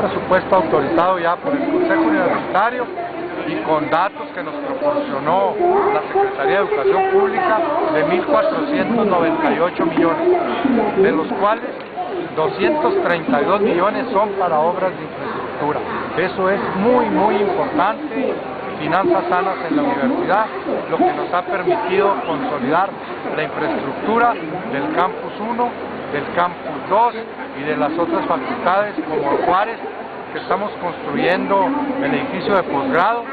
presupuesto autorizado ya por el Consejo Universitario y con datos que nos proporcionó la Secretaría de Educación Pública de 1.498 millones, de los cuales 232 millones son para obras de infraestructura. Eso es muy, muy importante finanzas sanas en la universidad, lo que nos ha permitido consolidar la infraestructura del Campus 1, del Campus 2 y de las otras facultades como Juárez, que estamos construyendo el edificio de posgrado